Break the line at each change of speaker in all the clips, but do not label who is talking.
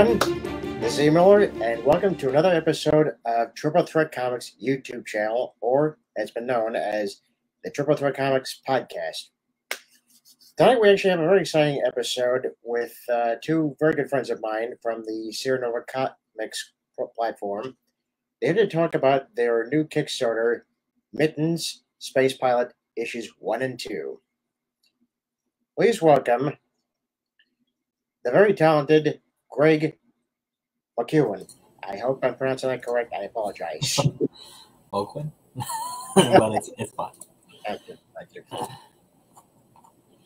Everyone, this is. Miller, and welcome to another episode of Triple Threat Comics YouTube channel, or as been known as the Triple Threat Comics podcast. Tonight we actually have a very exciting episode with uh, two very good friends of mine from the Seernova Comics platform. They're to talk about their new Kickstarter, Mittens Space Pilot Issues 1 and 2. Please welcome the very talented Greg McEwen. I hope I'm pronouncing that correct. I apologize.
Oakland, but it's it's fine.
Thank you. Thank you.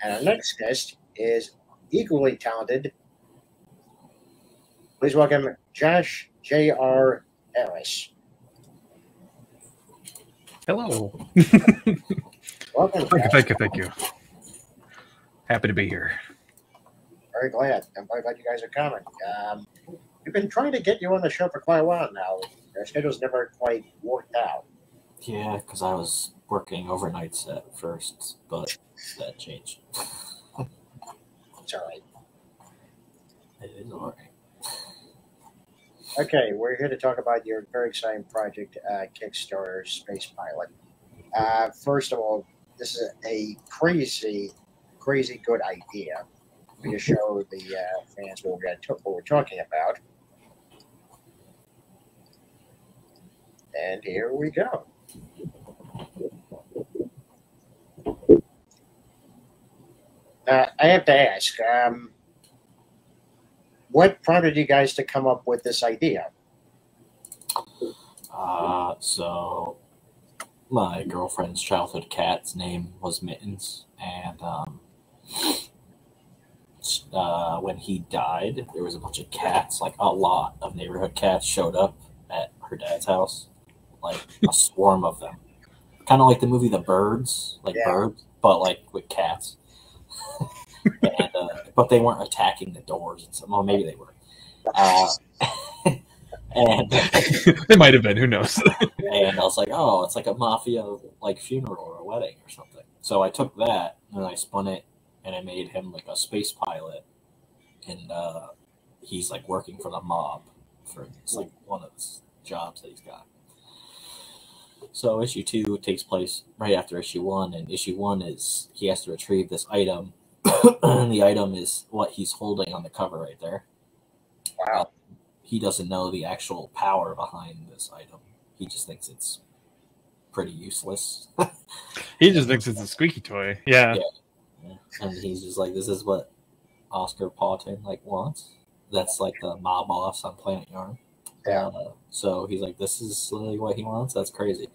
And our next guest is equally talented. Please welcome Josh J.R. Harris.
Hello.
Welcome.
Thank you, thank you, thank you. Happy to be here.
Very glad. I'm very glad you guys are coming. Um, we've been trying to get you on the show for quite a while now. Our schedule's never quite worked out.
Yeah, because I was working overnights at first, but that changed.
It's all right.
It is alright.
Okay, we're here to talk about your very exciting project, uh, Kickstarter Space Pilot. Uh, first of all, this is a crazy, crazy good idea to show the uh, fans what we're, what we're talking about. And here we go. Now, I have to ask, um, what prompted you guys to come up with this idea?
Uh, so my girlfriend's childhood cat's name was Mittens, and um, uh, when he died, there was a bunch of cats, like a lot of neighborhood cats, showed up at her dad's house, like a swarm of them, kind of like the movie The Birds, like
Yeah.
birds, but like with cats. and, uh, but they weren't attacking the doors and stuff. Well, maybe they were. Uh, and
it might have been, who knows?
and I was like, oh, it's like a mafia like funeral or a wedding or something. So I took that and I spun it and I made him like a space pilot, and uh, he's like working for the mob for it's like one of his jobs that he's got. So issue two takes place right after issue one, and issue one is he has to retrieve this item, and the item is what he's holding on the cover right there
Wow.
he doesn't know the actual power behind this item. He just thinks it's pretty useless.
he just thinks it's a squeaky toy. Yeah.
Yeah. And he's just like, this is what Oscar Paulding like wants. That's like the mob boss on Planet Yarn.
Yeah.
Uh, so he's like, this is literally what he wants. That's crazy.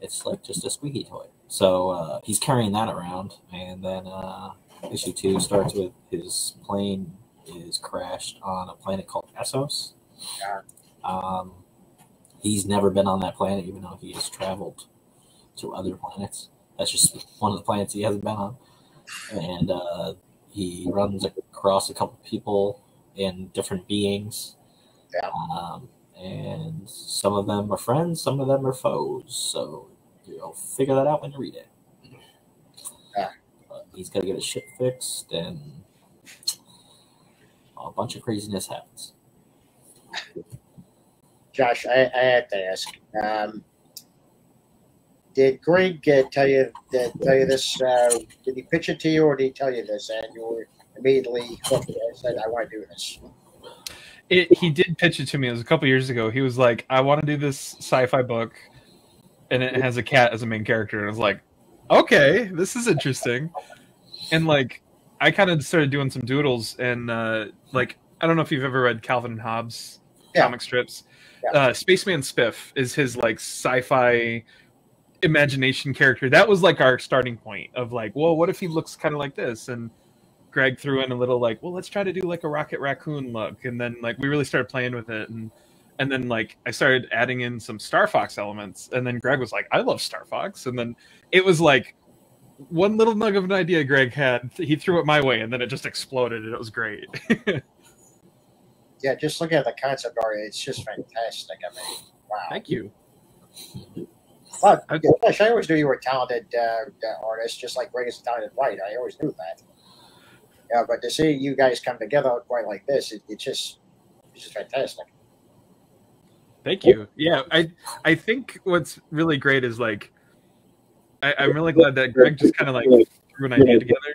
It's like just a squeaky toy. So uh, he's carrying that around, and then uh, issue two starts with his plane is crashed on a planet called Essos.
Yeah.
Um, he's never been on that planet, even though he has traveled to other planets. That's just one of the planets he hasn't been on. And uh, he runs across a couple people and different beings.
Yeah.
Um, and some of them are friends, some of them are foes. So you'll figure that out when you read it.
Yeah.
But he's got to get his shit fixed, and a bunch of craziness happens.
Josh, I, I have to ask. Um, did Greg uh, tell you that, tell you this? Uh, did he pitch it to you, or did he tell you this, and you were immediately hooked and said, "I want to do this"?
It, he did pitch it to me. It was a couple years ago. He was like, I want to do this sci fi book, and it has a cat as a main character. And I was like, okay, this is interesting. And like, I kind of started doing some doodles, and uh, like, I don't know if you've ever read Calvin and Hobbes
Yeah.
comic strips.
Yeah.
Uh, Spaceman Spiff is his like sci fi imagination character. That was like our starting point of like, well, what if he looks kind of like this? And Greg threw in a little like, well, let's try to do like a Rocket Raccoon look, and then like we really started playing with it, and and then like I started adding in some Star Fox elements, and then Greg was like, I love Star Fox, and then it was like one little nug of an idea Greg had, he threw it my way, and then it just exploded, and it was great.
Yeah, just look at the concept art; it's just fantastic. I mean, wow.
Thank you.
But
I-
Josh, I always knew you were a talented uh, uh, artist, just like Greg is a talented writer. I always knew that. Yeah, but to see you guys come together quite like this, it, it's just It's just fantastic.
Thank you. Yeah, I I think what's really great is like I, I'm really glad that Greg just kind of like threw an idea together,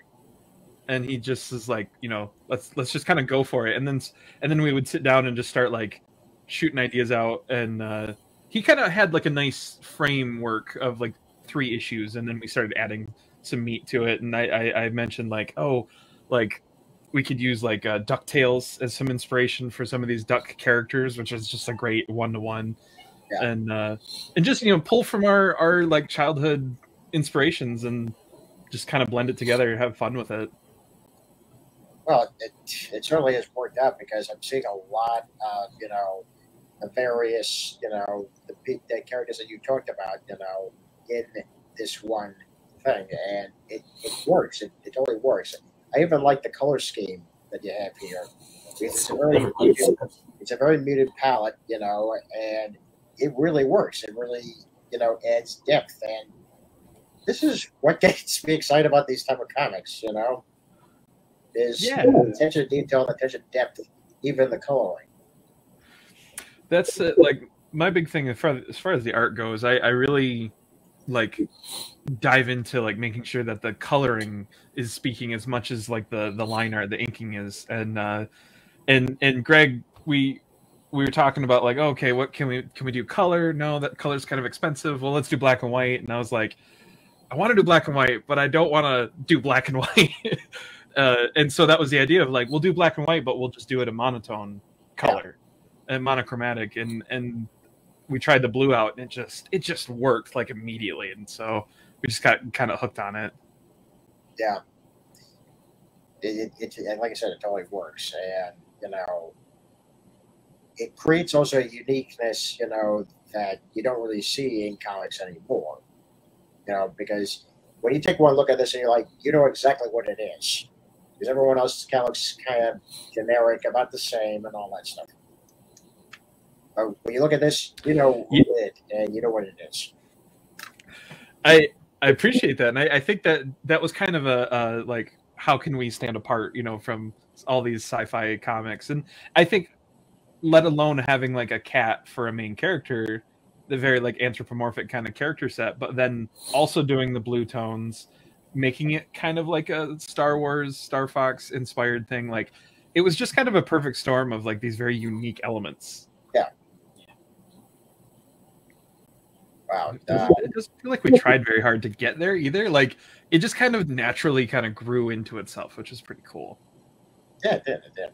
and he just is like, you know, let's let's just kind of go for it, and then and then we would sit down and just start like shooting ideas out, and uh, he kind of had like a nice framework of like three issues, and then we started adding some meat to it, and I I, I mentioned like, oh, like we could use like uh, Ducktales as some inspiration for some of these duck characters, which is just a great one to one, and uh, and just you know pull from our our like childhood inspirations and just kind of blend it together, and have fun with it.
Well, it, it certainly has worked out because I'm seeing a lot of you know the various you know the, the characters that you talked about you know in this one thing, and it, it works. It, it totally works. I even like the color scheme that you have here. It's a very muted, it's a very muted palette, you know, and it really works. It really, you know, adds depth. And this is what gets me excited about these type of comics, you know, is
Yeah.
attention to detail and attention to depth, even the coloring.
That's uh, like my big thing as far as far as the art goes. I I really like dive into like making sure that the coloring is speaking as much as like the the line art the inking is. And uh and and greg we we were talking about like okay what can we can we do color? No that color's kind of expensive. Well let's do black and white. And i was like i want to do black and white but i don't want to do black and white. Uh and so that was the idea of like we'll do black and white but we'll just do it a monotone color and monochromatic and and we tried the blue out and it just it just worked like immediately and so we just got kind of hooked on it
Yeah. It, it, it, like I said, it totally works. And, you know, it creates also a uniqueness, you know, that you don't really see in comics anymore. You know, because when you take one look at this and you're like, you know exactly what it is. Because everyone else kind of looks kind of generic, about the same, and all that stuff. But when you look at this, you know
Yeah.
it, and you know what it is.
i i appreciate that and i, I think that that was kind of a uh, like how can we stand apart you know from all these sci-fi comics and i think let alone having like a cat for a main character the very like anthropomorphic kind of character set but then also doing the blue tones making it kind of like a star wars star fox inspired thing like it was just kind of a perfect storm of like these very unique elements
Wow.
It doesn't, it doesn't feel like we tried very hard to get there either. Like it just kind of naturally kind of grew into itself, which is pretty cool.
Yeah, it did. It did.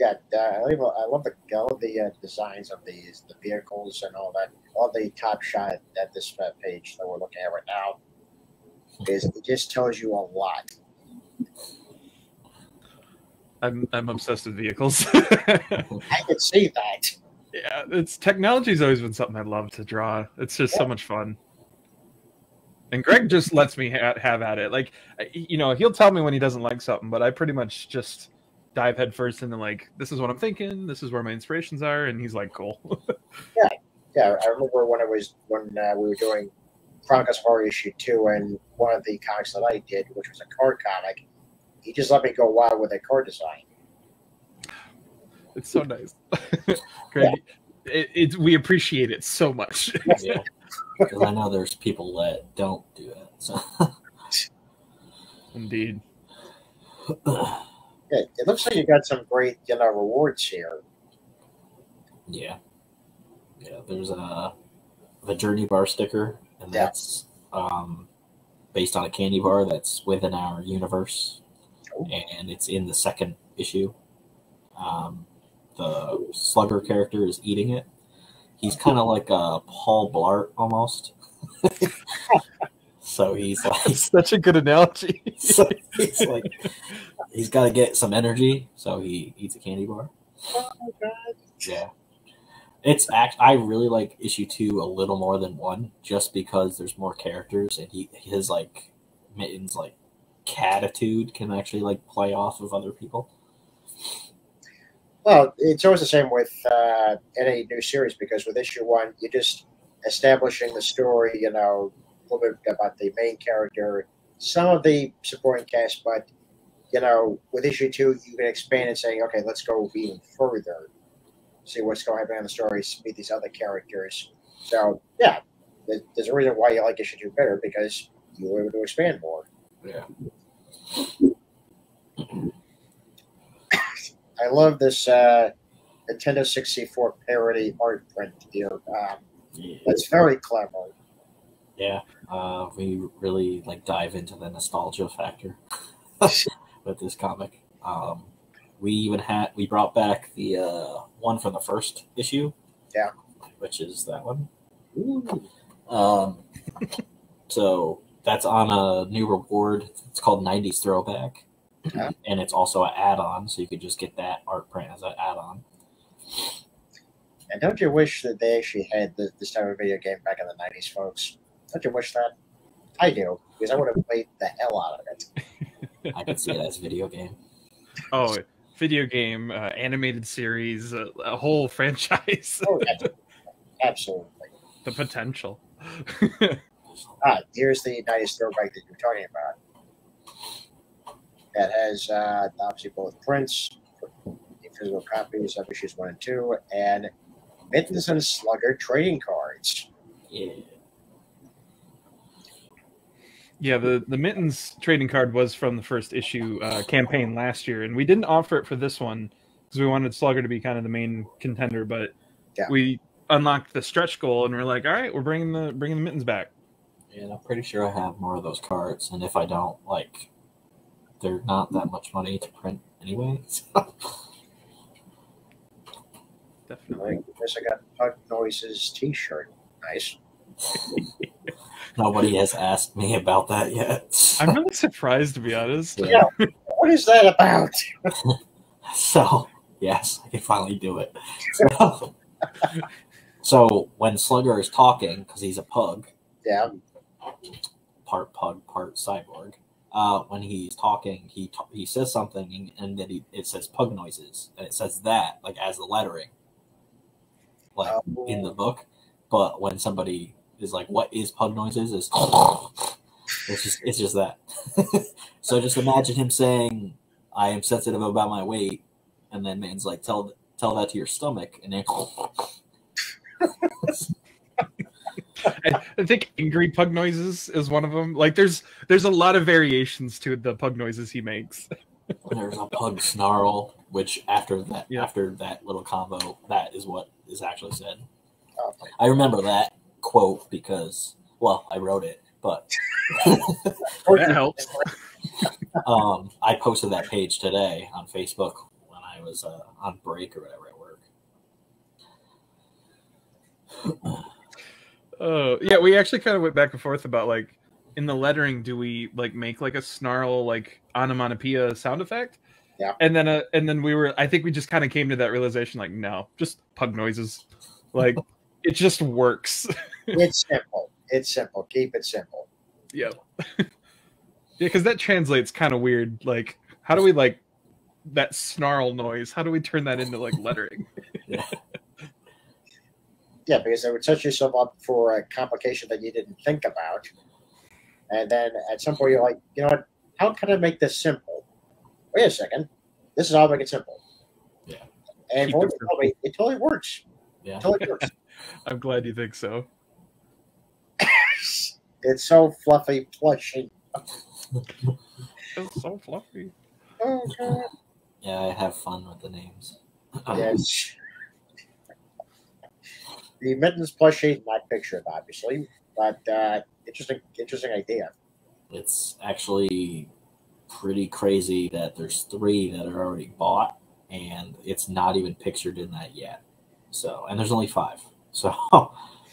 Yeah, uh, I love, I love the I love the uh, designs of these, the vehicles and all that. All the top shot at this uh, page that we're looking at right now is it just tells you a lot.
I'm I'm obsessed with vehicles.
I can see that.
Yeah, it's technology's always been something I love to draw. It's just so much fun. And Greg just lets me ha- have at it. Like, you know, he'll tell me when he doesn't like something, but I pretty much just dive headfirst into like, this is what I'm thinking. This is where my inspirations are, and he's like, cool.
Yeah, yeah. I remember when it was when uh, we were doing Chronicles Horror issue two, and one of the comics that I did, which was a card comic, he just let me go wild with a card design.
It's so nice. Greg, it, it's we appreciate it so much.
Yeah, because I know there's people that don't do it. So
Indeed.
Yeah, it looks like you got some great, you know, rewards here.
yeah, yeah. There's a the Journey Bar sticker, and
Yeah.
that's um, based on a candy bar that's within our universe,
Oh.
and it's in the second issue. Um, the Slugger character is eating it. He's kind of like a Paul Blart almost. so he's like,
That's such a good analogy.
so he's like, he's got to get some energy, so he eats a candy bar.
Oh my god!
Yeah. It's act. I really like issue two a little more than one, just because there's more characters and he his like mittens like catitude can actually like play off of other people.
Well, it's always the same with uh, any new series because with issue one, you're just establishing the story, you know, a little bit about the main character, some of the supporting cast, but you know, with issue two, you can expand and say, okay, let's go even further, see what's going to happen in the stories, meet these other characters. So, yeah, there's a reason why you like issue two better because you were able to expand more.
Yeah.
I love this uh, Nintendo 64 parody art print here. Um,
Yeah.
it's very clever.
Yeah. Uh, we really like dive into the nostalgia factor with this comic. Um, we even had we brought back the uh, one from the first issue.
Yeah.
Which is that one. Um, so that's on a new reward. It's called 90s Throwback.
Yeah.
And it's also an add on, so you could just get that art print as an add on.
And don't you wish that they actually had this, this type of video game back in the 90s, folks? Don't you wish that? I do, because I would have played the hell out of it.
I could see it as a video game.
Oh, video game, uh, animated series, uh, a whole franchise.
Oh, yeah. Absolutely.
the potential.
Ah, here's the 90s throwback that you're talking about. That has uh, obviously both prints, physical copies of issues 1 and 2, and Mittens and Slugger trading cards.
Yeah.
Yeah, the the mittens trading card was from the first issue uh, campaign last year, and we didn't offer it for this one because we wanted Slugger to be kind of the main contender. But
Yeah.
we unlocked the stretch goal, and we're like, all right, we're bringing the bringing the mittens back.
And I'm pretty sure I have more of those cards. And if I don't, like, they're not that much money to print anyway.
Definitely.
Like, this I got Pug Noises t shirt. Nice.
Nobody has asked me about that yet.
I'm really surprised to be honest.
Yeah. What is that about?
So, yes, I can finally do it. So, so when Slugger is talking, because he's a pug,
Yeah.
part pug, part cyborg, uh, when he's talking, he ta- he says something, and, and then he, it says pug noises, and it says that like as the lettering, like in the book. But when somebody is like, "What is pug noises?" is it's just it's just that. so just imagine him saying, "I am sensitive about my weight," and then man's like, "Tell tell that to your stomach," and then
I, I think angry pug noises is one of them. Like there's there's a lot of variations to the pug noises he makes.
there's a pug snarl, which after that
Yeah.
after that little combo, that is what is actually said.
Oh,
I remember that quote because well, I wrote it, but
That helps.
um, I posted that page today on Facebook when I was uh, on break or whatever at work.
Oh yeah, we actually kind of went back and forth about like in the lettering, do we like make like a snarl like onomatopoeia sound effect?
Yeah.
And then uh, and then we were I think we just kind of came to that realization like no, just pug noises. Like it just works.
It's simple. It's simple. Keep it simple.
yeah. yeah, because that translates kind of weird. Like how do we like that snarl noise? How do we turn that into like lettering?
Yeah, because it would set yourself up for a complication that you didn't think about. And then at some point, you're like, you know what? How can I make this simple? Wait a second. This is how I make it simple.
Yeah.
And
Keep it
it totally, it totally works.
Yeah.
It totally works.
I'm glad you think so.
it's so fluffy, plushy.
It's so fluffy.
Oh, God.
Yeah, I have fun with the names.
Yes. The mittens plushie, not pictured, obviously, but uh, interesting, interesting idea.
It's actually pretty crazy that there's three that are already bought, and it's not even pictured in that yet. So, and there's only five. So,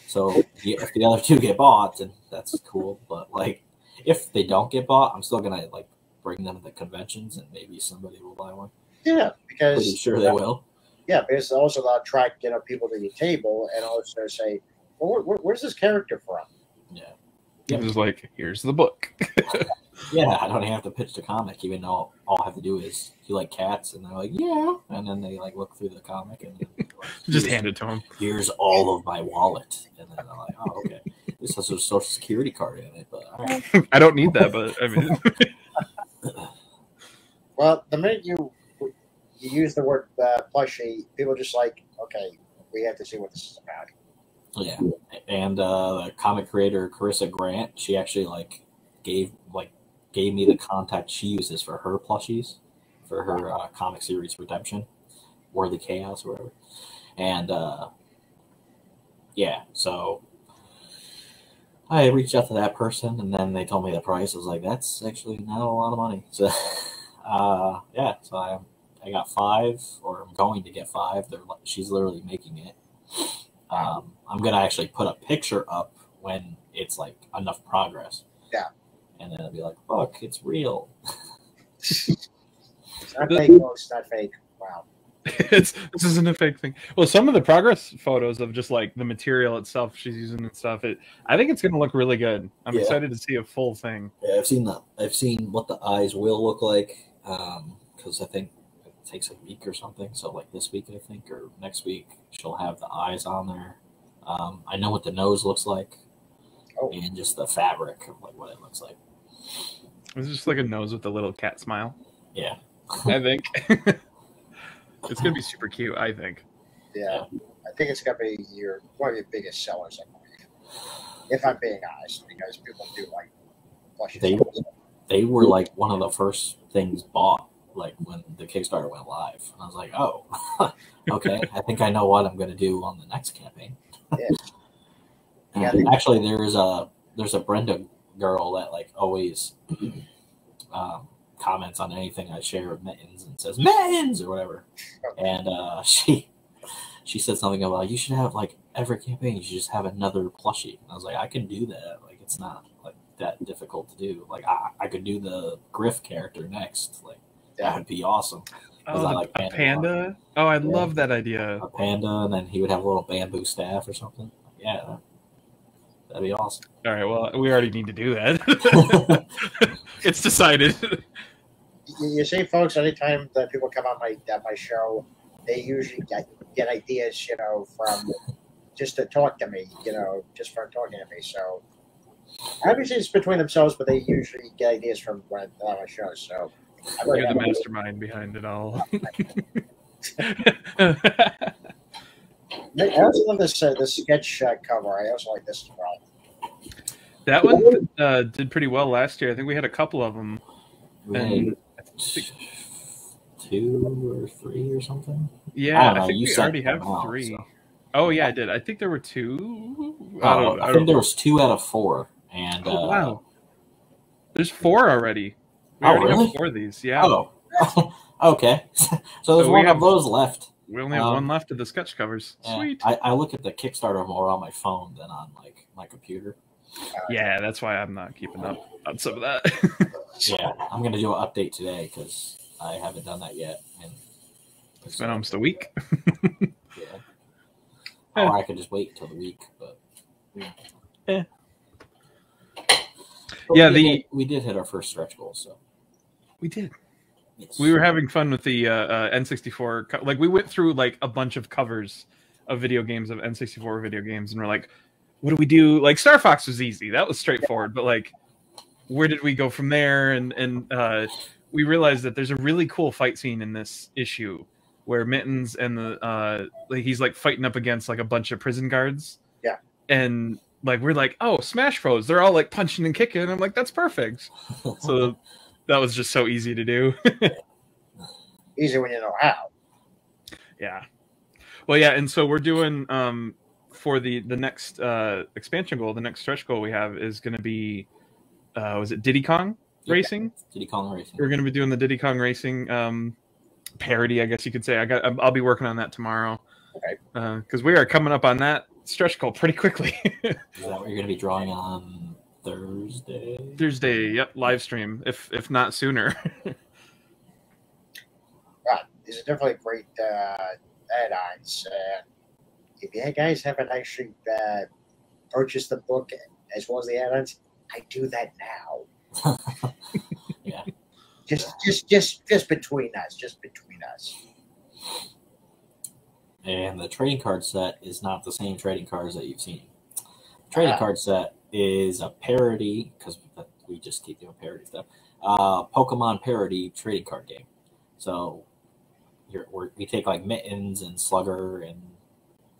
so if the other two get bought, then that's cool. But like, if they don't get bought, I'm still gonna like bring them to the conventions, and maybe somebody will buy one.
Yeah, because
Pretty sure they will.
Yeah, because also they'll attract you know people to your table and also say, well, where, where, where's this character from?
Yeah,
It was like, here's the book.
yeah. I don't even have to pitch the comic, even though all I have to do is you like cats, and they're like, yeah, and then they like look through the comic and like,
Just hand it to him.
here's all of my wallet. And then I'm like, oh, okay. This has a social security card in it, but all right.
I don't need that, but I mean,
Well, the minute you you use the word uh, plushie, people just like, okay, we have to see what this is about.
Yeah, and uh, the comic creator Carissa Grant, she actually like gave like gave me the contact she uses for her plushies for her uh, comic series Redemption, Worthy Chaos, or whatever. And uh, yeah, so I reached out to that person, and then they told me the price. I was like, that's actually not a lot of money. So uh, yeah, so I I got five, or I'm going to get five. They're she's literally making it. Um, I'm gonna actually put a picture up when it's like enough progress.
Yeah.
And then it'll be like, look, it's real.
It's not
The-
fake, folks. Not fake. Wow.
it's this isn't a fake thing. Well, some of the progress photos of just like the material itself she's using and stuff. It, I think it's going to look really good. I'm
Yeah.
excited to see a full thing.
Yeah, I've seen the I've seen what the eyes will look like. Um, because I think it takes a week or something. So like this week, I think, or next week, she'll have the eyes on there. Um, I know what the nose looks like,
Oh.
and just the fabric of like what it looks like.
It's just like a nose with a little cat smile.
Yeah.
I think it's going to be super cute. I think.
Yeah. I think it's gonna be your one of your biggest sellers, I believe. If I'm being honest, because people do like plushies.
They they were like one of the first things bought like when the Kickstarter went live. And I was like, oh, okay, I think I know what I'm going to do on the next campaign.
Yeah. Yeah, they-
actually, there's a there's a Brenda girl that like always um, comments on anything I share with mittens and says mittens or whatever. And uh, she she said something about you should have like every campaign you should just have another plushie. And I was like, I can do that. Like it's not like that difficult to do. Like I, I could do the Griff character next. Like that would be awesome.
Oh, the-
like
a
panda.
panda. Oh, I
Yeah.
love that idea.
A panda, and then he would have a little bamboo staff or something. Yeah, that- that'd be awesome.
All right. Well, we already need to do that. it's decided.
You, you see, folks, anytime that people come on my on my show, they usually get, get ideas, you know, from just to talk to me, you know, just from talking to me. So obviously it's between themselves, but they usually get ideas from when they're on my show. So I really
You're the mastermind behind it all.
I also love this uh, this sketch uh, cover. I also like this as well.
that one uh, did pretty well last year. I think we had a couple of them.
We
And
had two or three or something.
Yeah,
I
I,
don't know,
think
you
we already have
them out,
three.
so.
Oh yeah, I did. I think there were two. I
Oh,
don't,
I,
I
think
don't,
there was two out of four, and
oh
uh,
wow, there's four already. We
Oh,
already
really?
have four of these. Yeah,
oh, okay. so there's
So we
one
have-
of those left.
we only have
um,
one left of the sketch covers.
Yeah,
Sweet.
I, I look at the Kickstarter more on my phone than on like my computer.
yeah, that's why I'm not keeping up on some of that.
Yeah, I'm gonna do an update today because I haven't done that yet, and
it's been almost a week.
Yeah. Or I could just wait until the week, but
Yeah.
But
Yeah,
we
the-
hit- we did hit our first stretch goal, so
We did.
yes.
We were having fun with the uh, uh, N64. Co- like we went through like a bunch of covers of video games of N64 video games, and we're like, what do we do? Like Star Fox was easy. That was straightforward. But like, where did we go from there? And and uh, we realized that there's a really cool fight scene in this issue where Mittens and the uh, like he's like fighting up against like a bunch of prison guards.
Yeah.
And like we're like, oh, Smash Bros. They're all like punching and kicking. I'm like, that's perfect. So that was just so easy to do.
Easy when you know how.
Yeah. Well, yeah, and so we're doing um for the the next uh expansion goal, the next stretch goal we have is going to be uh was it Diddy Kong
Yeah.
racing?
Diddy Kong Racing.
We're going to be doing the Diddy Kong racing um parody, I guess you could say. I got I'll be working on that tomorrow.
Okay.
Uh cuz we are coming up on that stretch goal pretty quickly.
Is that what you're gonna be drawing on Thursday?
Thursday, yep, live stream if if not sooner.
yeah, These are definitely great uh, add-ons. Uh, if you guys haven't actually uh, purchased the book as well as the add-ons, I do that now.
yeah.
Just, just, just, just between us. Just between us.
And the trading card set is not the same trading cards that you've seen. Trading
Ah.
card set is a parody because we just keep doing parody stuff. Uh, Pokemon parody trading card game. So we take like Mittens and Slugger and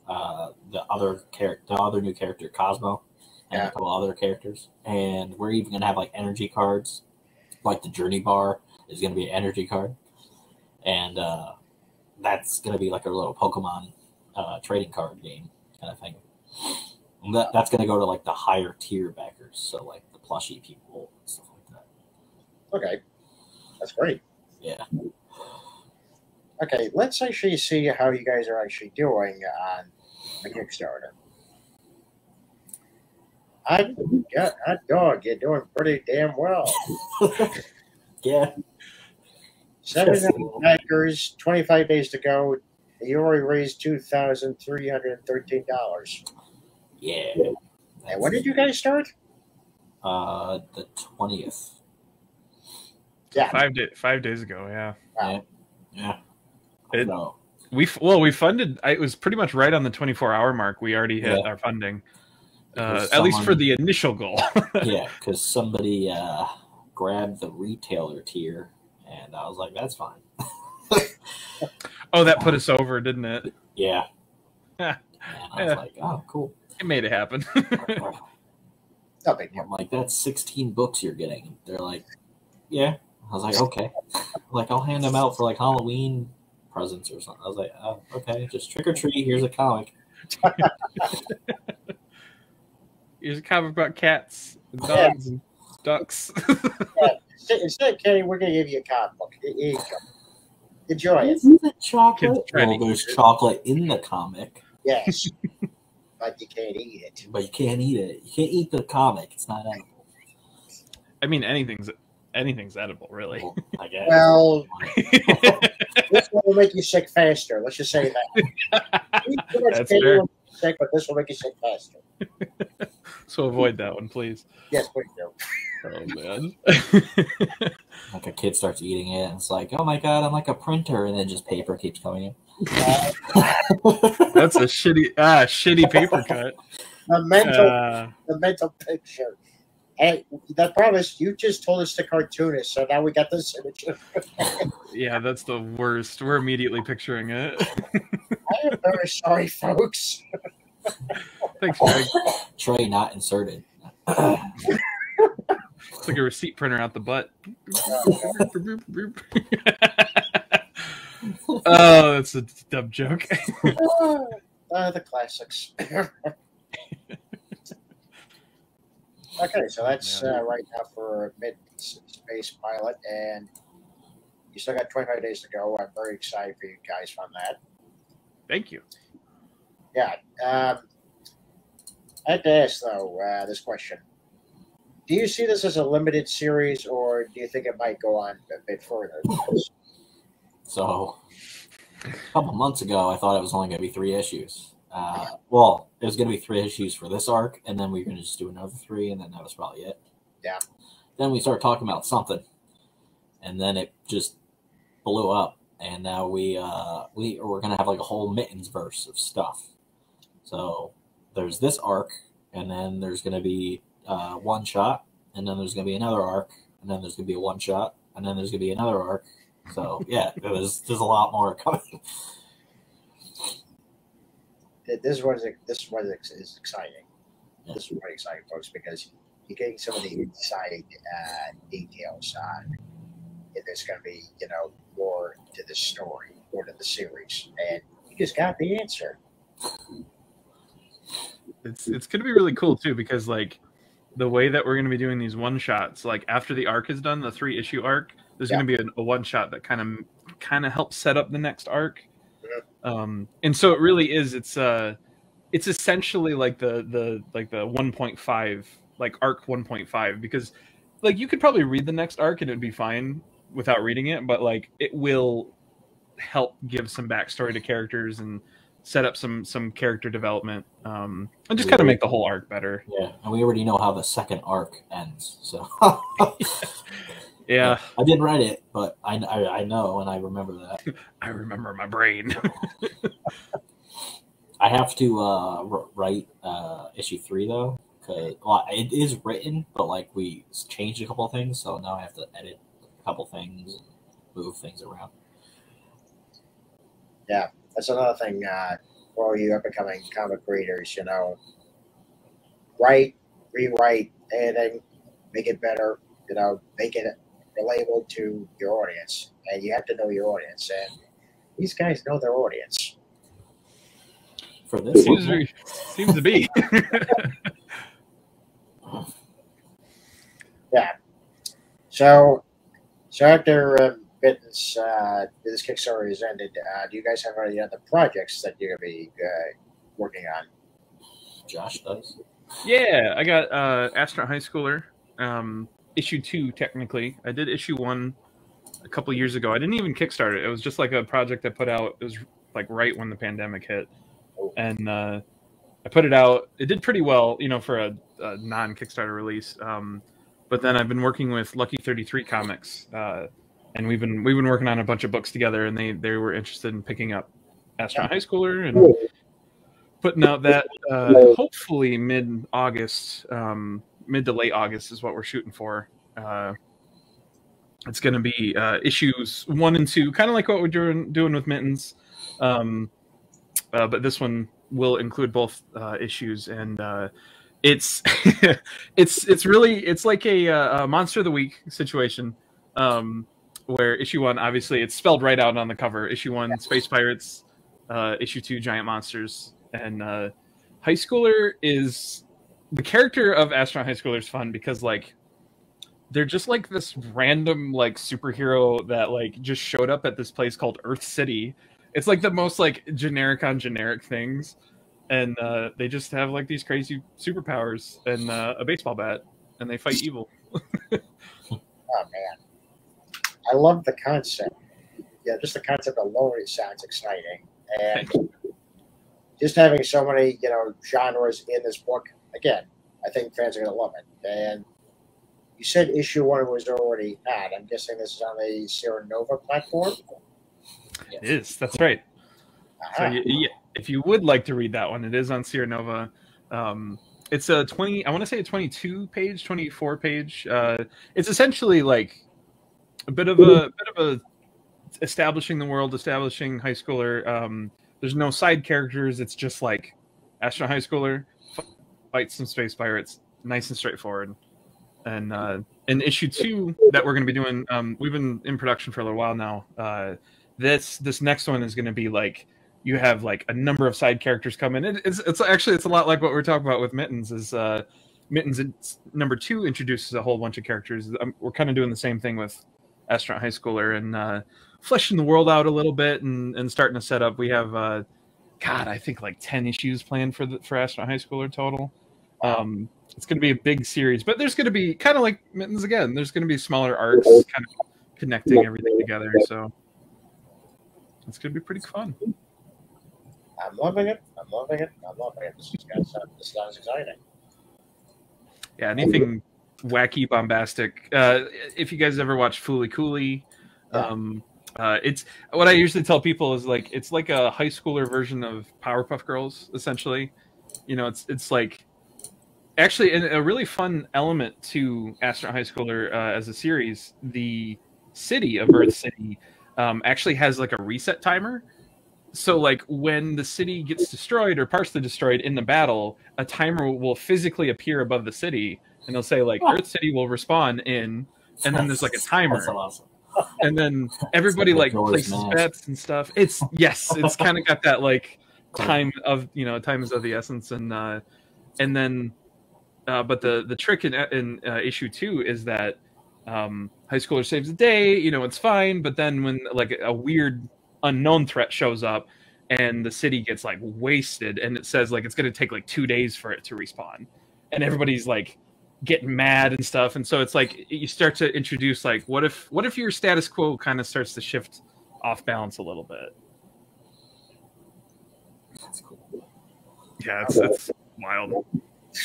uh, the other character, the other new character Cosmo, and
Yeah.
a couple other characters, and we're even gonna have like energy cards, like the Journey Bar is gonna be an energy card, and uh, that's gonna be like a little Pokemon uh, trading card game kind of thing. And that, that's going to go to like the higher tier backers. So like the plushie people and stuff like that.
Okay. That's great.
Yeah.
Okay, let's actually see how you guys are actually doing on the Kickstarter. I got hot dog. You're doing pretty damn well.
yeah.
Seven backers, 25 days to go. You already raised $2,313.
Yeah.
And when did you guys start?
Uh, the twentieth.
Yeah,
Five day, five days ago, yeah.
Yeah. Yeah.
It-
No.
We f- well, we funded. It was pretty much right on the 24 hour mark. We already hit
Yeah.
our funding, uh,
Because
at least for the initial goal.
yeah, because somebody uh, grabbed the retailer tier, and I was like, "That's fine."
oh, that put us over, didn't it?
Yeah.
Yeah.
and I was
Yeah.
like, "Oh, cool."
It made it happen.
no big deal.
I'm like, "That's 16 books you're getting." They're like, "Yeah." I was like, "Okay." like, I'll hand them out for like Halloween presents or something. I was like, "Oh, okay, just trick or treat. Here's a comic."
Here's a comic about cats, and dogs, and ducks.
Instead, instead of candy, we're gonna give you a comic book. Here you go. Enjoy it.
Isn't it chocolate? Well, there's chocolate in the comic,
Yes, but you can't eat it.
but you can't eat it. You can't eat the comic. It's not edible.
I mean, anything's anything's edible, really.
Well, I guess.
Well, this one will make you sick faster. Let's just say that. Eat too much
That's
candy
fair.
will make you sick, but this will make you sick faster.
so avoid that one, please.
Yes, please do.
Oh man.
like a kid starts eating it, and it's like, oh my god, I'm like a printer, and then just paper keeps coming in.
That's a shitty ah shitty paper cut.
the mental,
Uh,
the mental picture. Hey, the problem is you just told us to cartoonist, so now we got this image.
yeah, that's the worst. We're immediately picturing it.
I am very sorry, folks.
Thanks, Greg.
Tray not inserted.
It's like a receipt printer out the butt. oh, that's a dumb joke.
Uh, the classics. okay, so that's uh, right now for mid space pilot, and you still got 25 days to go. I'm very excited for you guys on that.
Thank you.
Yeah. Um, I had to ask though uh, this question: Do you see this as a limited series, or do you think it might go on a bit further?
So, a couple months ago, I thought it was only going to be three issues. Uh, well, it was going to be three issues for this arc, and then we were going to just do another three, and then that was probably it.
Yeah.
Then we started talking about something, and then it just blew up, and now we uh, we we're going to have like a whole mittens verse of stuff. So there's this arc, and then there's going to be uh, one shot, and then there's going to be another arc, and then there's going to be a one shot, and then there's going to be another arc. So yeah, it was there's a lot more coming.
this was this was is exciting.
Yeah.
This is very exciting, folks, because you're getting some of the inside uh, details on if there's going to be, you know, more to the story, more to the series, and you just got the answer.
It's it's gonna be really cool too because like the way that we're gonna be doing these one shots, like after the arc is done, the three issue arc, there's
Yeah.
gonna be a, a one shot that kind of kind of helps set up the next arc.
Mhm.
Um, and so it really is. It's uh, it's essentially like the the like the 1.5 like arc 1.5 because like you could probably read the next arc and it'd be fine without reading it, but like it will help give some backstory to characters and set up some some character development um and just kind of make the whole arc better
Yeah, and we already know how the second arc ends. So
yeah
I didn't write it, but I, I I know and I remember that.
i remember my brain
I have to uh, r- write uh, issue three though Cause well, it is written, but like we changed a couple of things, so now I have to edit a couple things and move things around.
That's another thing uh, for all you up and coming comic readers. You know, write, rewrite, anything, make it better. You know, make it relatable to your audience, and you have to know your audience. And these guys know their audience.
For this,
Seems,
one,
to- seems to be. Yeah.
So, so after um, Mittens, uh, this Kickstarter is ended, uh, do you guys have any other projects that you're gonna be uh, working on?
Josh does.
yeah, I got uh, Astronaut High Schooler, um, issue two technically. I did issue one a couple years ago. I didn't even kickstart it. It was just like a project I put out. It was like right when the pandemic hit, and uh, I put it out. It did pretty well, you know, for a, a non Kickstarter release. Um, but then I've been working with Lucky Thirty Three Comics, uh, and we've been we've been working on a bunch of books together, and they they were interested in picking up Astronaut High Schooler and putting out that uh, hopefully mid August, um, mid to late August is what we're shooting for. Uh, it's going to be uh, issues one and two, kind of like what we're doing doing with Mittens, um, uh, but this one will include both uh, issues, and uh, it's it's it's really it's like a, a monster of the week situation. Um, where issue one, obviously, it's spelled right out on the cover. Issue one, space pirates. Uh, issue two, giant monsters. And uh, high schooler is the character of astronaut high schooler is fun because like they're just like this random like superhero that like just showed up at this place called earth city. It's like the most like generic on generic things. And uh, they just have like these crazy superpowers and uh, a baseball bat. And they fight evil.
Oh man, I love the concept. Yeah, just the concept alone sounds exciting, and just having so many you know genres in this book. Again, I think fans are gonna love it. And you said issue one was already out. I'm guessing this is on the Seernova platform.
Yes.
it is that's right So
Aha.
y yeah, if you would like to read that one, it is on Seernova. Um, it's a twenty. I want to say a twenty-two page, twenty-four page. Uh, it's essentially like a bit of a bit of a establishing the world, establishing high schooler. Um, there's no side characters. It's just like astronaut high schooler f- fight some space pirates. Nice and straightforward. And uh, in issue two that we're going to be doing, um, we've been in production for a little while now. Uh, this this next one is going to be like you have like a number of side characters come in. It, it's it's actually it's a lot like what we're talking about with Mittens. Is uh, Mittens number two introduces a whole bunch of characters. Um, we're kind of doing the same thing with Astronaut High Schooler and uh, fleshing the world out a little bit and, and starting to set up. We have uh, God, I think like ten issues planned for the for Astronaut High Schooler total. Um, it's going to be a big series, but there's going to be kind of like Mittens again. There's going to be smaller arcs, kind of connecting everything together. So it's going to be pretty fun.
I'm loving it. I'm loving it. I'm loving it. This, is this sounds exciting.
Yeah, anything wacky, bombastic. Uh, if you guys ever watch Fooly Cooly, um, uh, it's what I usually tell people is like it's like a high schooler version of Powerpuff Girls, essentially. You know, it's it's like actually a, a really fun element to Astronaut High Schooler uh, as a series. The city of Earth City um, actually has like a reset timer. So like when the city gets destroyed or partially destroyed in the battle, a timer will physically appear above the city, and they'll say like Earth City will respawn in, and then there's like a timer,
That's awesome.
and then everybody
like
like places
Mask.
bets and stuff. It's yes, it's kind of got that like time of you know time is of the essence, and uh, and then uh, but the the trick in in uh, issue two is that um, high schooler saves the day. You know, it's fine, but then when like a weird unknown threat shows up and the city gets like wasted and it says like it's going to take like two days for it to respawn and everybody's like getting mad and stuff and so it's like you start to introduce like what if what if your status quo kind of starts to shift off balance a little bit
That's cool.
yeah it's, it's wild
It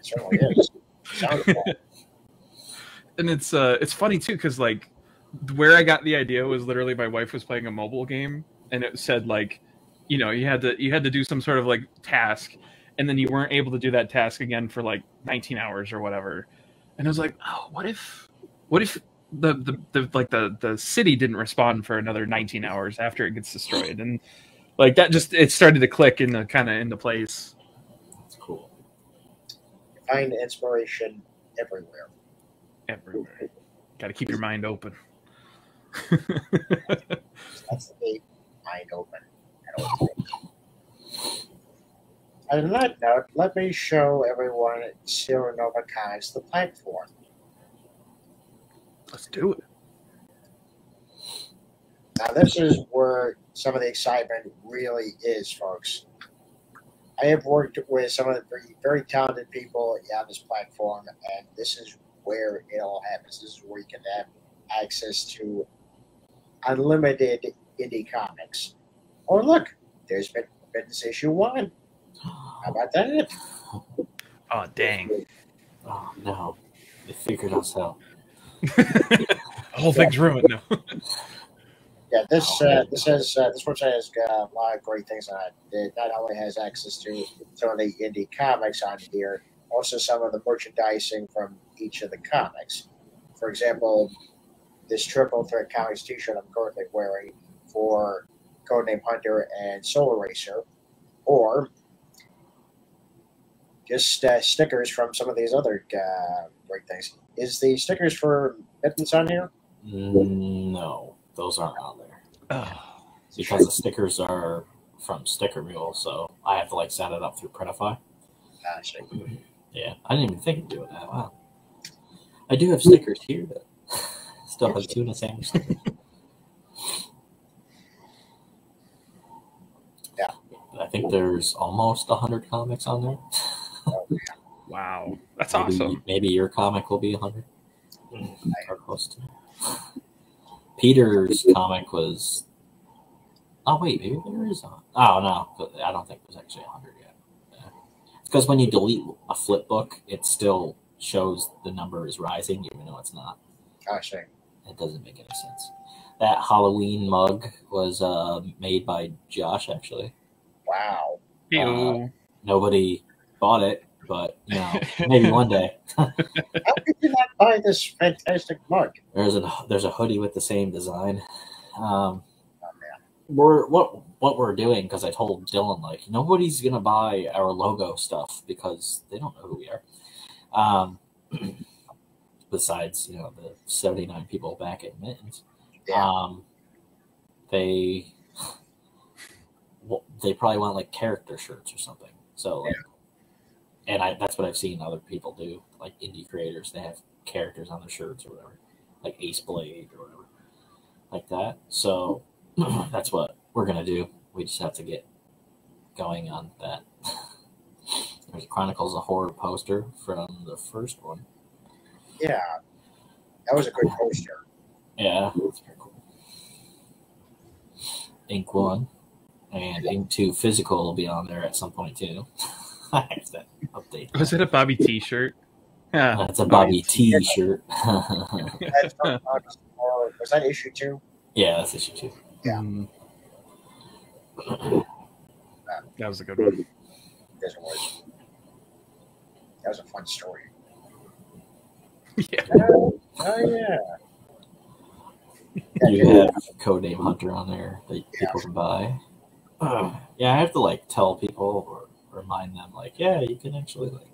certainly is. Sounds cool.
and it's uh it's funny too because like where i got the idea was literally my wife was playing a mobile game and it said like you know you had to you had to do some sort of like task and then you weren't able to do that task again for like 19 hours or whatever. And I was like, oh, what if, what if the the, the like the the city didn't respond for another 19 hours after it gets destroyed, and like that just it started to click in the kind of into place.
That's cool.
Find inspiration everywhere.
Everywhere, got to keep your mind open.
That's the big mind open. I know what to do. And on that note, let me show everyone Nova Comics, the platform.
Let's do it.
Now, this is where some of the excitement really is, folks. I have worked with some of the very, very talented people on this platform, and this is where it all happens. This is where you can have access to unlimited indie comics. Oh, look, there's been business issue one. How about that?
Oh dang!
Oh no, they figured us out.
the whole thing's ruined now.
Yeah, this uh, this has uh, this website has got a lot of great things on it. It not only has access to some of the indie comics on here, also some of the merchandising from each of the comics. For example, this Triple Threat Comics T-shirt I'm currently wearing for Codename Hunter and Solar Racer, or just uh, stickers from some of these other uh, great things. Is the stickers for Mittens on here?
Mm, No, those aren't on there
Oh,
because the stickers are from Sticker Mule, so I have to like set it up through Printify.
Ah, shit.
Yeah, I didn't even think of doing that. Wow. I do have stickers here, but still have tuna sandwich stickers.
Yeah.
I think there's almost 100 comics on there.
wow, that's
maybe,
awesome.
Maybe your comic will be 100. Or close to. Peter's comic was. Oh, wait, maybe there is a. Oh, no. I don't think there's actually 100 yet. Because when you delete a flip book, it still shows the number is rising, even though it's not.
Ah, shit.
It doesn't make any sense. That Halloween mug was uh, made by Josh, actually.
Wow.
Ew.
Nobody bought it, but, you know, maybe one day.
How could you not buy this fantastic mug?
There's a there's a hoodie with the same design. Um,
Oh,
we're what what we're doing because I told Dylan like nobody's gonna buy our logo stuff because they don't know who we are. Um, besides, you know, the seventy nine people back at Mittens,
Yeah.
um, they well, they probably want like character shirts or something. So like, and I that's what I've seen other people do, like indie creators. They have characters on their shirts or whatever, like Ace Blade or whatever, like that. So that's what we're gonna do. We just have to get going on that. There's Chronicles of Horror poster from the first one.
yeah. That was a good poster.
Yeah, that's very cool. Ink one and Ink two physical will be on there at some point too. I have to update.
Was
that.
it a Bobby T shirt? Yeah.
That's a Bobby T shirt.
That's from August four. Was that issue two?
yeah, that's issue two.
Yeah.
Mm, that was a good one.
Yes, it was. That was a fun story.
Yeah.
Oh, oh yeah.
You have Codename Hunter on there that people can buy. yeah, I have to like tell people or remind them like, yeah, you can actually like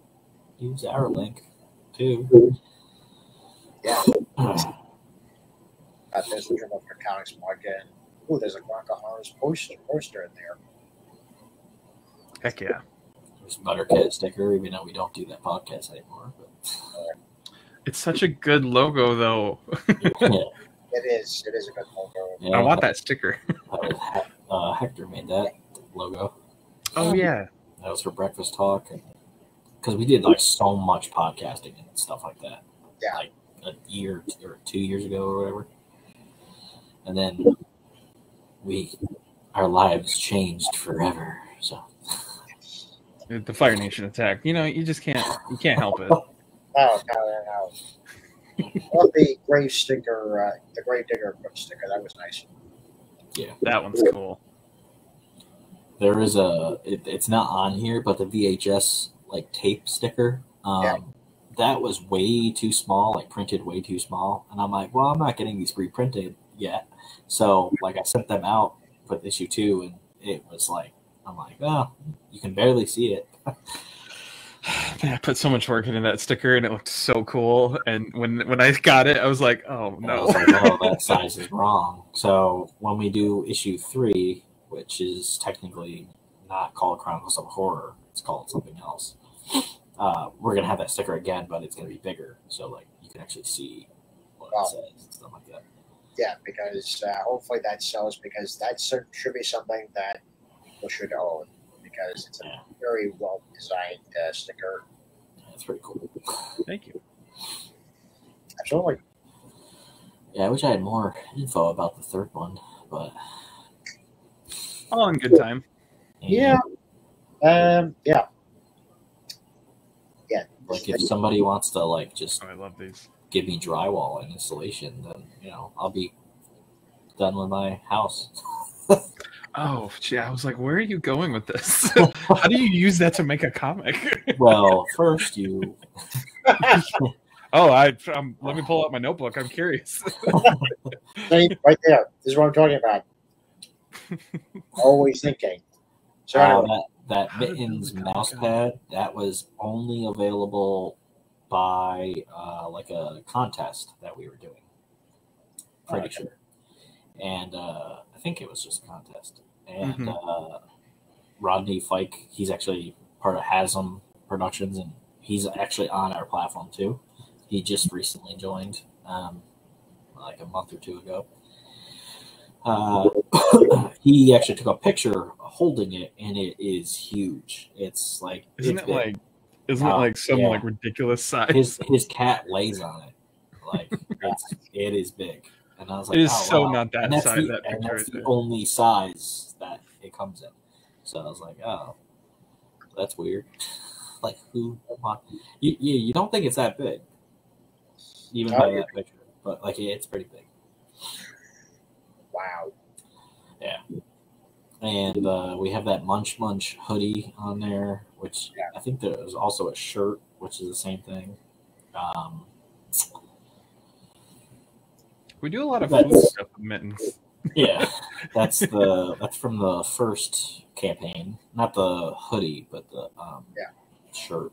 use our link too.
Yeah. Uh, there's a Triple for Comics mug and ooh, there's a Bronco poster poster in there.
Heck yeah.
There's Buttercat sticker, even though we don't do that podcast anymore. But
It's such a good logo, though.
yeah,
It is. It is a good logo.
yeah,
I want that sticker.
uh, Hector made that logo.
Oh yeah.
That was for Breakfast Talk, because we did like so much podcasting and stuff like that.
Yeah.
like a year or two years ago or whatever. And then we, our lives changed forever. So
The Fire Nation attack. You know, you just can't. You can't help it.
No, no, no, no. Well, the grave sticker, uh, the grave digger sticker, that was nice.
Yeah, that one's cool.
There is a it, it's not on here, but the VHS like tape sticker. Um,
Yeah.
That was way too small, like printed way too small, and I'm like, well, I'm not getting these pre-printed yet. So like I sent them out with issue two, and it was like I'm like, oh, you can barely see it.
Man, I put so much work into that sticker, and it looked so cool. And when when I got it, I was like, "Oh no!"
was like, oh, that size is wrong. So when we do issue three, which is technically not called Chronicles of Horror, it's called something else. Uh, we're gonna have that sticker again, but it's gonna be bigger, so like you can actually see what
Wow.
it says and stuff like that.
Yeah, because uh, hopefully that sells because that should be something that people should own because it's a
Yeah.
very well designed uh, sticker.
Yeah, pretty cool.
Thank you.
Absolutely.
Yeah, I wish I had more info about the third one, but
All in good time.
Yeah. Um. Yeah. Yeah.
Like if somebody wants to like just
Oh, I love these.
give me drywall and insulation, then you know I'll be done with my house.
Oh, gee, I was like, "Where are you going with this? How do you use that to make a comic?"
well, first you
oh, I um, let me pull out my notebook. I'm curious.
Right there. This is what I'm talking about. Always thinking. So
uh, that that mittens
those guys
mouse pad that was only available by uh, like a contest that we were doing. Pretty
Okay.
sure, and uh, I think it was just a contest. And
Mhm.
uh, Rodney Fike, he's actually part of Hasm Productions, and he's actually on our platform too. He just recently joined, um, like a month or two ago. Uh, he actually took a picture holding it, and it is huge. It's like
Isn't
it's
it
big.
like? Isn't it
Oh,
like some
yeah.
like ridiculous size?
his his cat lays on it? Like it's it is big, and I was like,
it is
oh,
so
wow.
not that
and that's
size.
the,
that
and
picture
that's
right
the
there.
only size that it comes in. So I was like, oh, that's weird. like who? You, you you don't think it's that big, even
Oh,
by
yeah.
that picture, but like it's pretty big.
Wow.
And uh, we have that Munch Munch hoodie on there, which
Yeah.
I think there's also a shirt, which is the same thing. Um,
We do a lot of
That's-
food stuff with mittens.
yeah, that's the that's from the first campaign, not the hoodie, but the um,
Yeah.
shirt.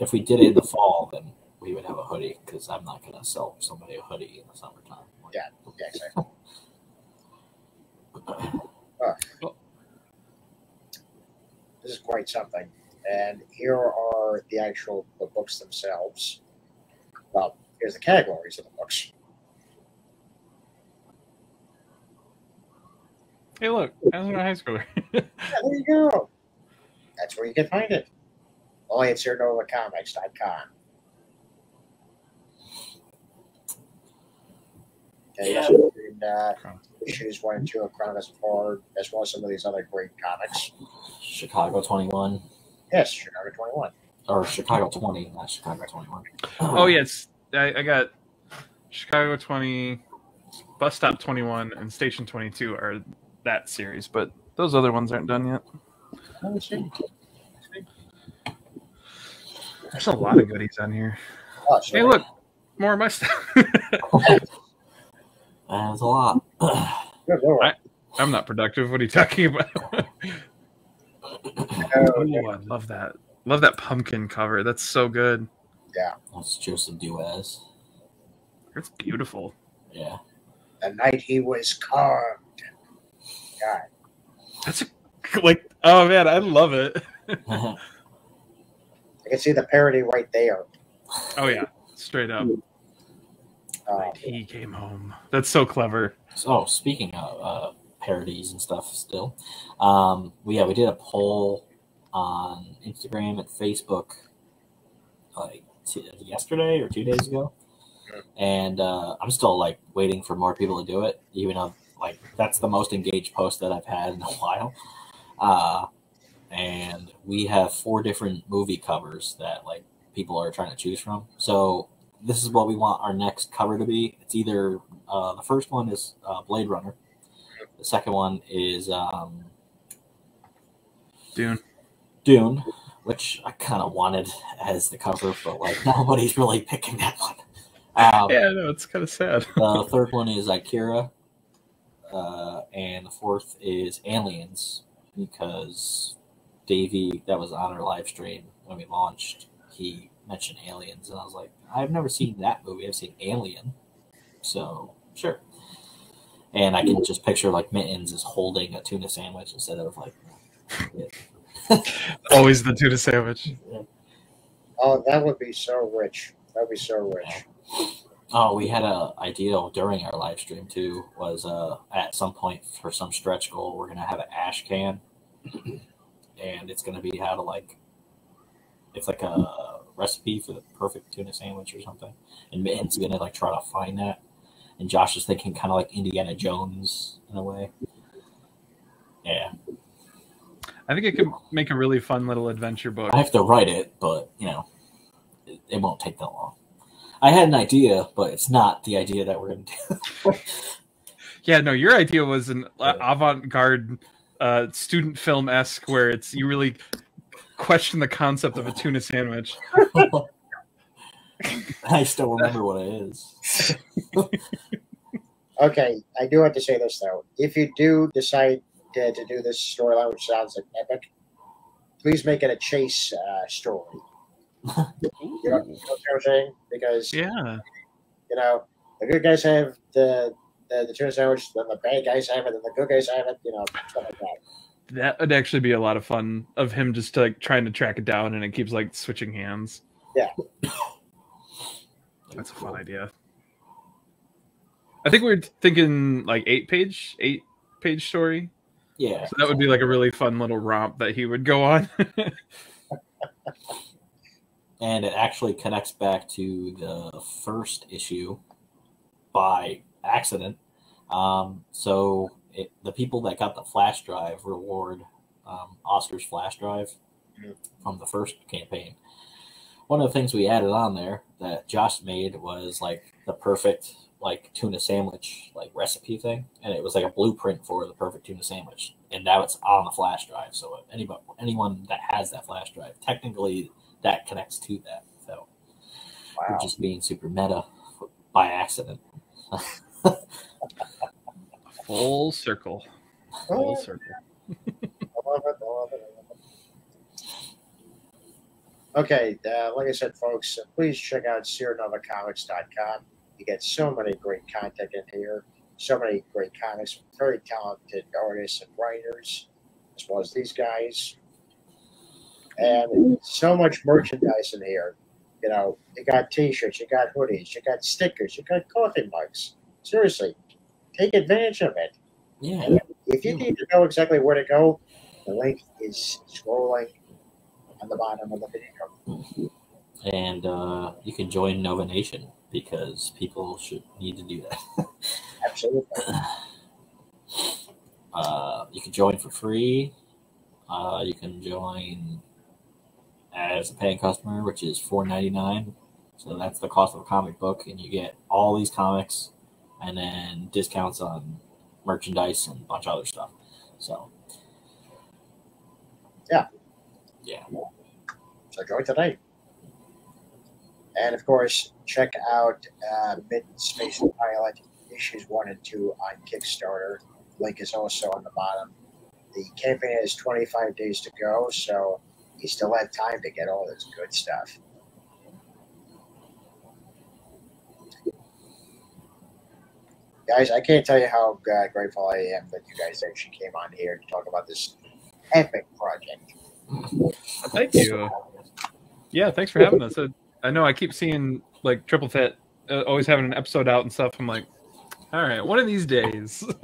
If we did it in the fall, then we would have a hoodie because I'm not gonna sell somebody a hoodie in the summertime.
Yeah. Yeah, exactly. This is quite something. And here are the actual the books themselves. Well, here's the categories of the books.
Hey, look, that's a high schooler.
Yeah, there you go. That's where you can find it. Only at SeernovaComics.com. Okay,
Yeah.
so you can, uh, issues one and two of Chronicles of Horror, as well as some of these other great comics.
Chicago 21
Yes, Chicago 21.
or Chicago 20, not Chicago 21.
oh yes, I, I got Chicago 20, Bus Stop 21, and Station 22 are that series, but those other ones aren't done yet.
Let me see.
There's a lot of goodies on here.
Oh, so
Hey, look, more of my stuff.
That's a lot.
Good
I- I'm not productive. What are you talking about?
Oh,
oh, I love that. Love that pumpkin cover. That's so good. Yeah.
That's Joseph Duaz.
It's beautiful.
Yeah.
the night he was carved. God.
That's a, like, oh man, I love it.
I can see the parody right there.
Oh yeah, straight up. Hmm.
Uh,
He came home. That's so clever.
So speaking of uh, parodies and stuff, still, um, we yeah we did a poll on Instagram and Facebook, like t- yesterday or two days ago, and uh, I'm still like waiting for more people to do it. Even though like that's the most engaged post that I've had in a while, uh, and we have four different movie covers that like people are trying to choose from. So this is what we want our next cover to be. It's either uh, the first one is uh, Blade Runner. The second one is um,
Dune.
Dune, which I kind of wanted as the cover, but like nobody's really picking that one. Um,
Yeah, no, it's kind of sad.
The third one is Akira, uh, and the fourth is Aliens because Davey, that was on our live stream when we launched. He mentioned Aliens, and I was like, I've never seen that movie. I've seen Alien, so sure. And I can just picture like Mittens is holding a tuna sandwich instead of like.
Always the tuna sandwich.
Oh, that would be so rich. That would be so rich.
Oh, we had a idea during our live stream too. Was uh, at some point for some stretch goal, we're gonna have an ash can, and it's gonna be how to like, it's like a recipe for the perfect tuna sandwich or something. And Mitten's gonna like try to find that, and Josh is thinking kind of like Indiana Jones in a way. Yeah,
I think it could make a really fun little adventure book.
I have to write it, but you know, it, it won't take that long. I had an idea, but it's not the idea that we're gonna do.
Yeah, no, your idea was an avant-garde uh, student film esque, where it's you really question the concept of a tuna sandwich.
I still remember what it is.
Okay, I do have to say this though. If you do decide to, to do this storyline, which sounds like epic, please make it a chase uh, story. You know, you know what I'm saying? Because
Yeah,
you know the good guys have the the, the tuna sandwich, then the bad guys have it, and the good guys have it. You know, stuff like that.
That would actually be a lot of fun of him just like trying to track it down, and it keeps like switching hands.
Yeah.
That's a fun idea. I think we are thinking like eight page, eight page story.
Yeah.
So that would be like a really fun little romp that he would go on.
and it actually connects back to the first issue by accident. Um, so it, the people that got the flash drive reward um, Oscar's flash drive
Mhm.
from the first campaign. One of the things we added on there that Josh made was like the perfect like tuna sandwich like recipe thing, and it was like a blueprint for the perfect tuna sandwich. And now it's on the flash drive. So anybody, anyone that has that flash drive, technically that connects to that. So
Wow.
we're just being super meta by accident.
Full circle. Full circle.
I love it, I love it, I love it. Okay, uh, like I said, folks, uh, please check out SeernovaComics.com. You get so many great content in here, so many great comics from very talented artists and writers, as well as these guys, and so much merchandise in here. You know, you got T-shirts, you got hoodies, you got stickers, you got coffee mugs. Seriously, take advantage of it.
Yeah,
If you need to know exactly where to go, the link is scrolling on the bottom of the video.
and uh, you can join Nova Nation because people should need to do that.
Absolutely.
uh, you can join for free. Uh, you can join as a paying customer, which is four ninety nine. So that's the cost of a comic book, and you get all these comics, and then discounts on merchandise and a bunch of other stuff. So
Yeah.
yeah,
So join today. And of course, check out uh, Mid Space Pilot issues one and two on Kickstarter. Link is also on the bottom. The campaign has 25 days to go, so you still have time to get all this good stuff. Guys, I can't tell you how uh, grateful I am that you guys actually came on here to talk about this epic project.
Thank you. Yeah, thanks for having us. I, I know I keep seeing like Triple Fit uh, always having an episode out and stuff. I'm like, all right, one of these days.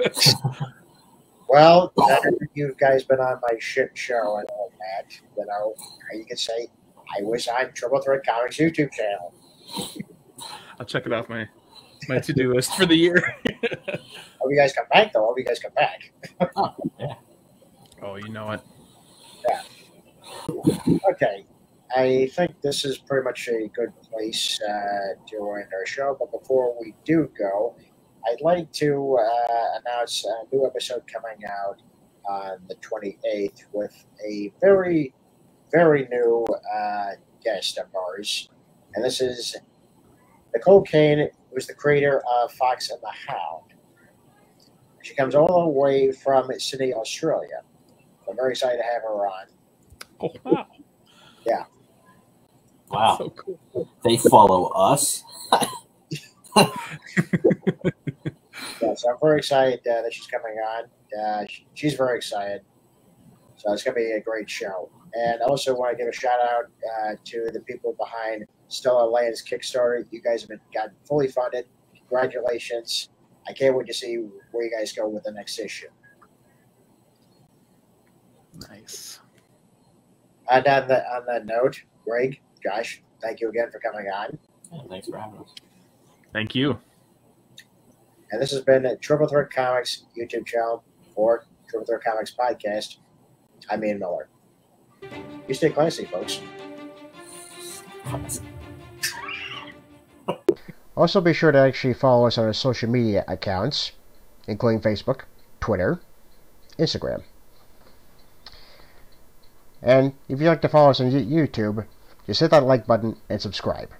Well, you guys been on my shit show and all that, you know, you can say I was on Triple Threat Comics YouTube channel.
I'll check it off my my to do list for the year.
Hope you guys come back, though. Hope you guys come back.
oh, you know it. Yeah.
Okay, I think this is pretty much a good place uh, to end our show. But before we do go, I'd like to uh, announce a new episode coming out on the 28th with a very, very new uh, guest of ours. And this is Nicole Kane, who's the creator of Fox and the Hound. She comes all the way from Sydney, Australia. So I'm very excited to have her on.
Oh wow! Yeah.
Wow.
So cool.
They follow us.
Yeah, so I'm very excited uh, that she's coming on. Uh, she, she's very excited. So it's going to be a great show. And I also want to give a shout out uh, to the people behind Stella Lane's Kickstarter. You guys have been gotten fully funded. Congratulations. I can't wait to see where you guys go with the next issue.
Nice.
And on, that on that note, Greg, Josh, thank you again for coming on.
Yeah, thanks for having us.
Thank you.
And this has been a Triple Threat Comics YouTube channel or Triple Threat Comics podcast. I'm Ian Miller. You stay classy, folks. Also, be sure to actually follow us on our social media accounts, including Facebook, Twitter, Instagram. And if you'd like to follow us on YouTube, just hit that like button and subscribe.